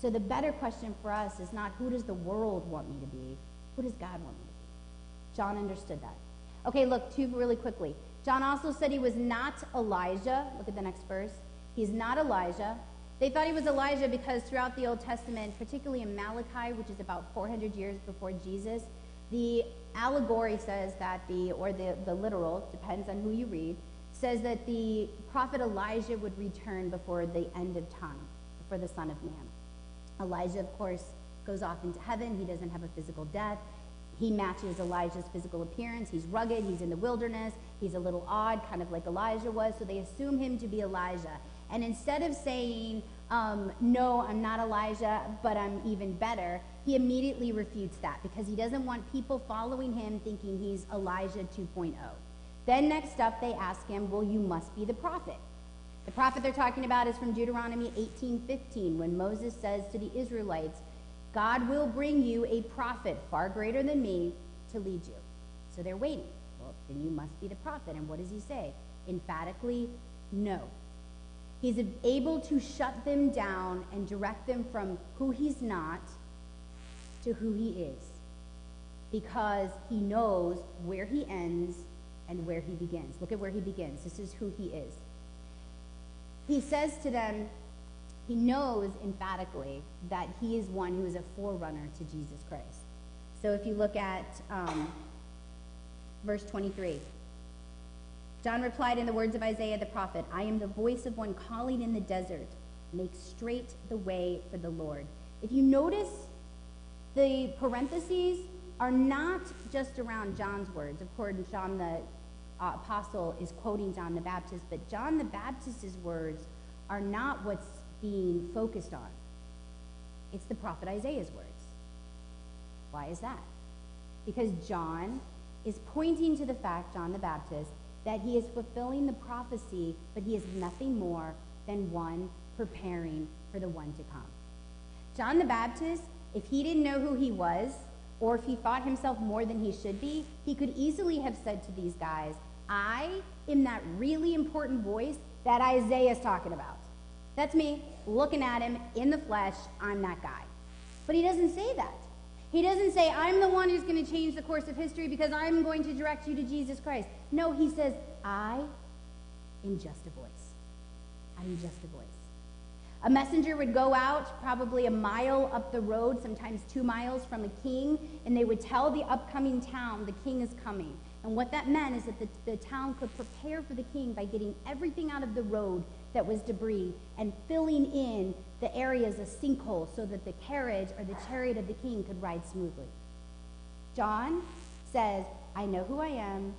[SPEAKER 1] So the better question for us is not who does the world want me to be? Who does God want me to be? John understood that. Okay, look, two really quickly. John also said he was not Elijah. Look at the next verse. He's not Elijah. They thought he was Elijah because throughout the Old Testament, particularly in Malachi, which is about 400 years before Jesus, The allegory says that the, or the, the literal, depends on who you read, says that the prophet Elijah would return before the end of time, before the Son of Man. Elijah, of course, goes off into heaven. He doesn't have a physical death. He matches Elijah's physical appearance. He's rugged, he's in the wilderness, he's a little odd, kind of like Elijah was, so they assume him to be Elijah. And instead of saying, um, No, I'm not Elijah, but I'm even better, he immediately refutes that because he doesn't want people following him thinking he's Elijah 2.0. Then next up, they ask him, Well, you must be the prophet. The prophet they're talking about is from Deuteronomy 18:15 when Moses says to the Israelites, God will bring you a prophet far greater than me to lead you. So they're waiting. Well, then you must be the prophet. And what does he say? Emphatically, no. He's able to shut them down and direct them from who he's not to who he is because he knows where he ends and where he begins. Look at where he begins. This is who he is. He says to them, he knows emphatically that he is one who is a forerunner to Jesus Christ. So if you look at um, verse 23, John replied in the words of Isaiah the prophet I am the voice of one calling in the desert, make straight the way for the Lord. If you notice, the parentheses are not just around John's words. Of course, John the uh, apostle is quoting John the Baptist, but John the Baptist's words are not what's being focused on. It's the prophet Isaiah's words. Why is that? Because John is pointing to the fact, John the Baptist, that he is fulfilling the prophecy, but he is nothing more than one preparing for the one to come. John the Baptist, if he didn't know who he was, or if he thought himself more than he should be, he could easily have said to these guys, I am that really important voice that Isaiah is talking about. That's me looking at him in the flesh. I'm that guy. But he doesn't say that. He doesn't say, I'm the one who's going to change the course of history because I'm going to direct you to Jesus Christ. No, he says, I am just a voice. I'm just a voice. A messenger would go out probably a mile up the road, sometimes two miles from a king, and they would tell the upcoming town the king is coming. And what that meant is that the, the town could prepare for the king by getting everything out of the road that was debris and filling in the areas of sinkhole so that the carriage or the chariot of the king could ride smoothly. John says, I know who I am.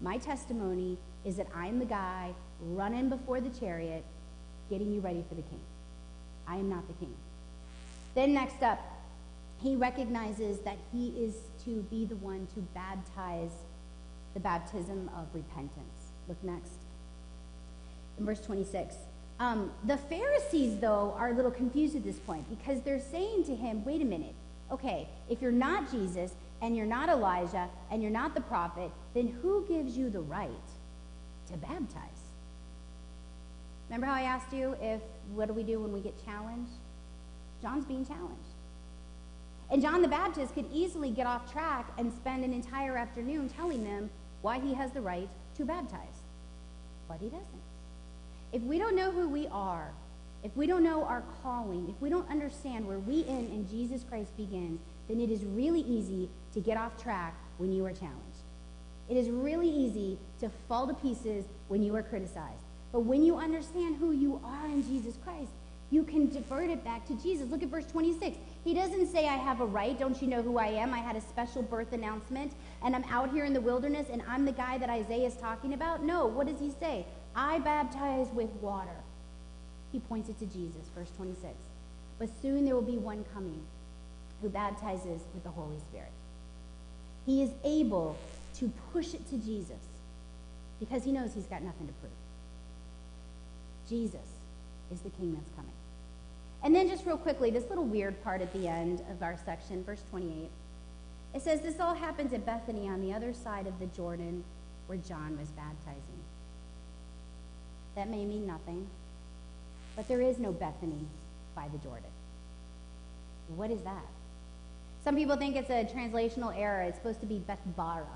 [SPEAKER 1] My testimony is that I'm the guy running before the chariot, getting you ready for the king. I am not the king. Then, next up, he recognizes that he is to be the one to baptize the baptism of repentance. Look next. Verse 26. Um, the Pharisees, though, are a little confused at this point because they're saying to him, wait a minute, okay, if you're not Jesus and you're not Elijah and you're not the prophet, then who gives you the right to baptize? Remember how I asked you if what do we do when we get challenged? John's being challenged. And John the Baptist could easily get off track and spend an entire afternoon telling them why he has the right to baptize. But he doesn't. If we don't know who we are, if we don't know our calling, if we don't understand where we end and Jesus Christ begins, then it is really easy to get off track when you are challenged. It is really easy to fall to pieces when you are criticized. But when you understand who you are in Jesus Christ, you can divert it back to Jesus. Look at verse 26. He doesn't say, I have a right. Don't you know who I am? I had a special birth announcement, and I'm out here in the wilderness, and I'm the guy that Isaiah is talking about. No, what does he say? I baptize with water. He points it to Jesus, verse 26. But soon there will be one coming who baptizes with the Holy Spirit. He is able to push it to Jesus because he knows he's got nothing to prove. Jesus is the king that's coming. And then, just real quickly, this little weird part at the end of our section, verse 28. It says, This all happens at Bethany on the other side of the Jordan where John was baptizing. That may mean nothing, but there is no Bethany by the Jordan. What is that? Some people think it's a translational error. It's supposed to be Bethabara.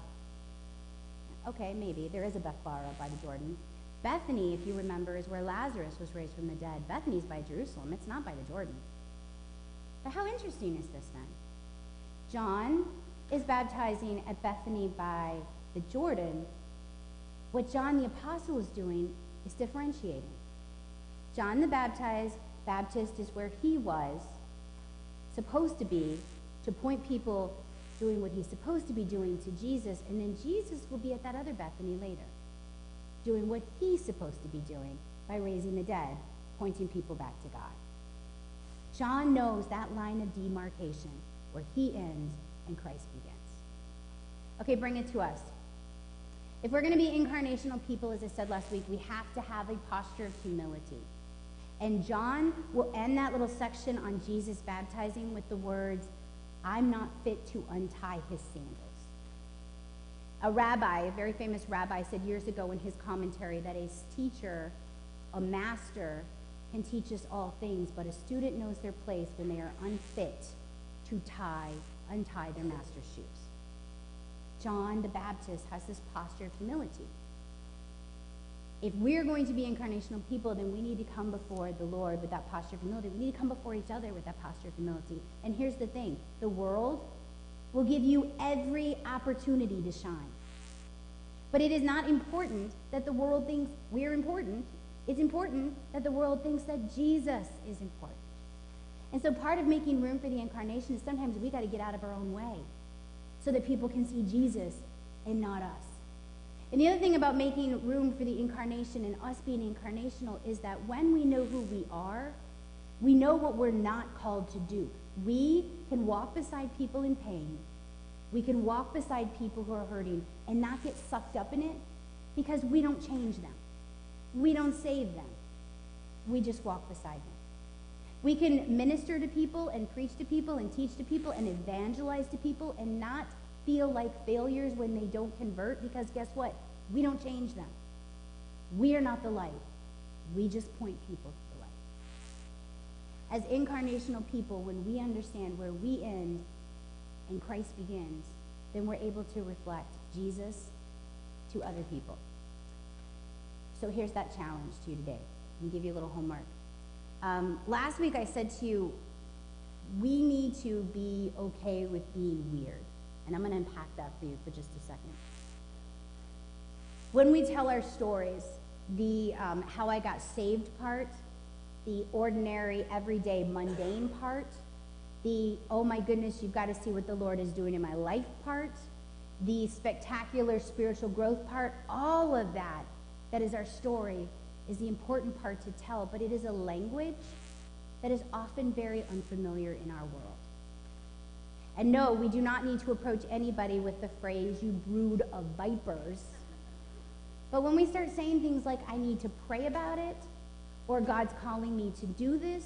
[SPEAKER 1] Okay, maybe. There is a Bethabara by the Jordan. Bethany, if you remember, is where Lazarus was raised from the dead. Bethany's by Jerusalem. It's not by the Jordan. But how interesting is this then? John is baptizing at Bethany by the Jordan, what John the Apostle is doing is differentiating. John the Baptist, Baptist is where he was supposed to be to point people doing what he's supposed to be doing to Jesus, and then Jesus will be at that other Bethany later, doing what he's supposed to be doing by raising the dead, pointing people back to God. John knows that line of demarcation where he ends and Christ begins. Okay, bring it to us. If we're going to be incarnational people, as I said last week, we have to have a posture of humility. And John will end that little section on Jesus baptizing with the words, I'm not fit to untie his sandals. A rabbi, a very famous rabbi, said years ago in his commentary that a teacher, a master, can teach us all things, but a student knows their place when they are unfit to tie, untie their master's shoes. John the Baptist has this posture of humility. If we're going to be incarnational people, then we need to come before the Lord with that posture of humility. We need to come before each other with that posture of humility. And here's the thing the world will give you every opportunity to shine. But it is not important that the world thinks we're important. It's important that the world thinks that Jesus is important. And so part of making room for the incarnation is sometimes we got to get out of our own way so that people can see Jesus and not us. And the other thing about making room for the incarnation and us being incarnational is that when we know who we are, we know what we're not called to do. We can walk beside people in pain. We can walk beside people who are hurting and not get sucked up in it because we don't change them. We don't save them. We just walk beside them. We can minister to people and preach to people and teach to people and evangelize to people and not feel like failures when they don't convert because guess what? We don't change them. We are not the light. We just point people to the light. As incarnational people, when we understand where we end and Christ begins, then we're able to reflect Jesus to other people. So here's that challenge to you today. I'll give you a little homework. Um, last week I said to you, we need to be okay with being weird. And I'm going to unpack that for you for just a second. When we tell our stories, the um, how I got saved part, the ordinary, everyday, mundane part, the oh my goodness, you've got to see what the Lord is doing in my life part, the spectacular spiritual growth part, all of that, that is our story, is the important part to tell, but it is a language that is often very unfamiliar in our world. And no, we do not need to approach anybody with the phrase, you brood of vipers. But when we start saying things like, I need to pray about it, or God's calling me to do this,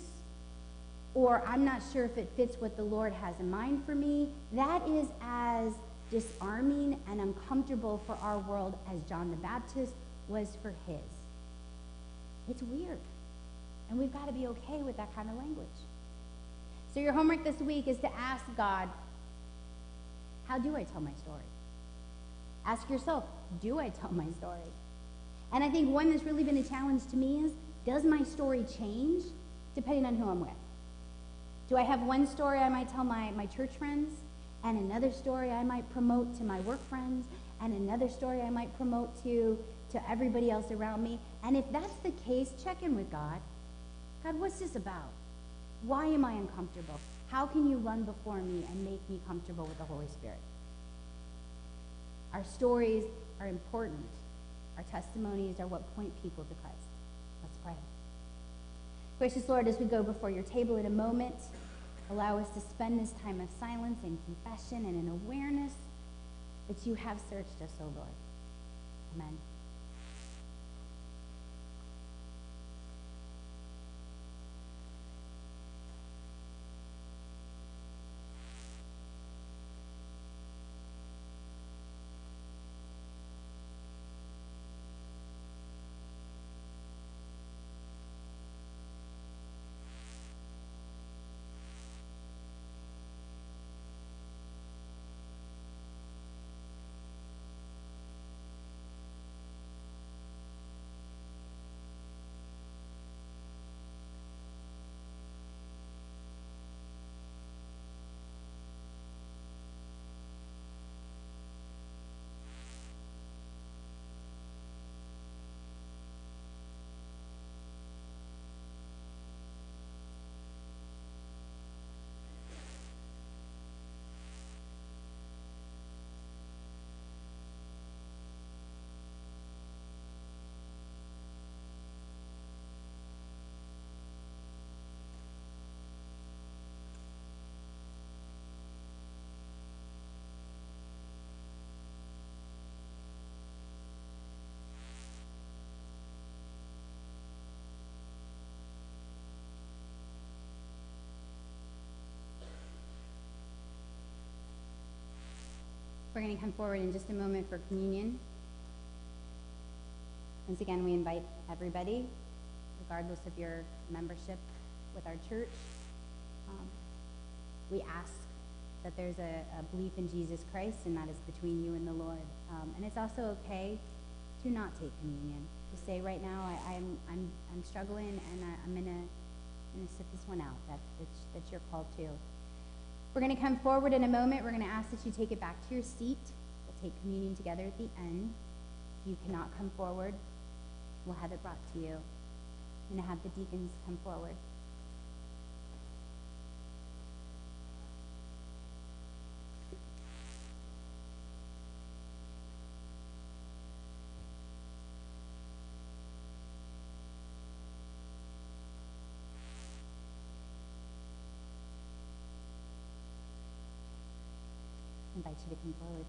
[SPEAKER 1] or I'm not sure if it fits what the Lord has in mind for me, that is as disarming and uncomfortable for our world as John the Baptist was for his. It's weird. And we've got to be okay with that kind of language. So your homework this week is to ask God, how do I tell my story? Ask yourself, do I tell my story? And I think one that's really been a challenge to me is, does my story change depending on who I'm with? Do I have one story I might tell my, my church friends, and another story I might promote to my work friends, and another story I might promote to, to everybody else around me? And if that's the case, check in with God. God, what's this about? Why am I uncomfortable? How can you run before me and make me comfortable with the Holy Spirit? Our stories are important. Our testimonies are what point people to Christ. Let's pray. Gracious Lord, as we go before your table in a moment, allow us to spend this time of silence and confession and an awareness that you have searched us, O oh Lord. Amen. We're going to come forward in just a moment for communion. Once again, we invite everybody, regardless of your membership with our church. Um, we ask that there's a, a belief in Jesus Christ, and that is between you and the Lord. Um, and it's also okay to not take communion. To say right now, I, I'm, I'm, I'm struggling, and I, I'm gonna, gonna sit this one out. That, that's, that's your call too. We're going to come forward in a moment. We're going to ask that you take it back to your seat. We'll take communion together at the end. If you cannot come forward, we'll have it brought to you. I'm going to have the deacons come forward. To come forward.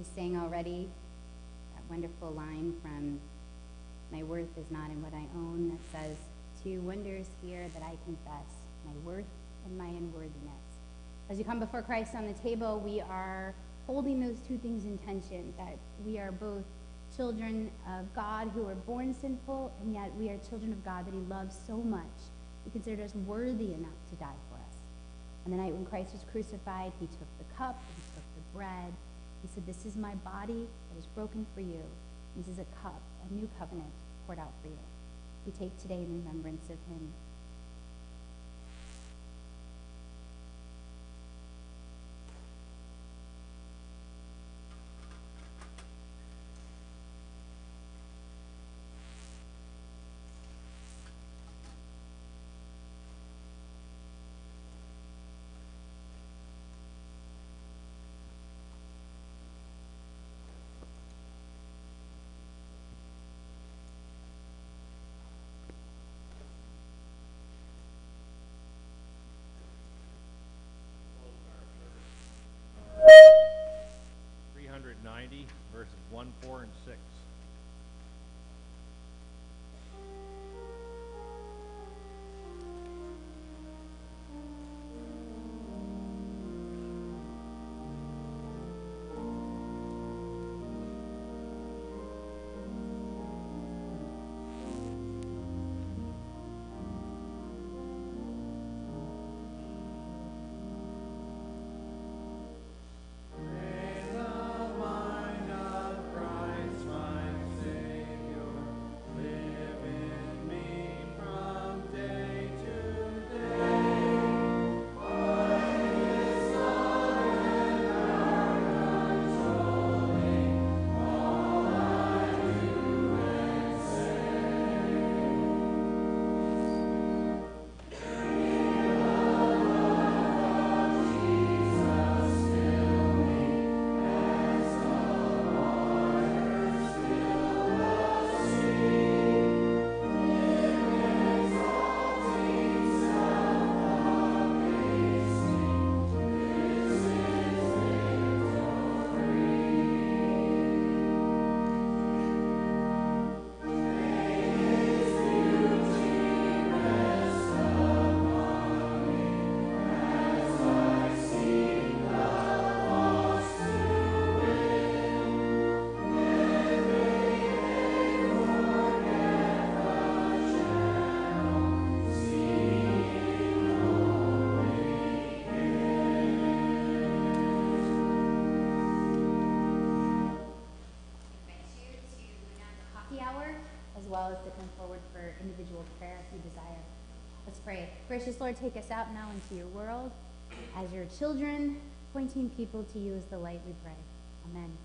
[SPEAKER 1] We sang already that wonderful line from My Worth is Not in What I Own that says, Two wonders here that I confess, my worth and my unworthiness. As you come before Christ on the table, we are holding those two things in tension that we are both children of God who are born sinful, and yet we are children of God that He loves so much. He considered us worthy enough to die for us. On the night when Christ was crucified, He took the cup, He took the bread. He said, This is my body that is broken for you. This is a cup, a new covenant poured out for you. We take today in remembrance of Him.
[SPEAKER 2] Community, verses 1, 4, and
[SPEAKER 1] 6. Gracious Lord, take us out now into your world as your children, pointing people to you as the light, we pray. Amen.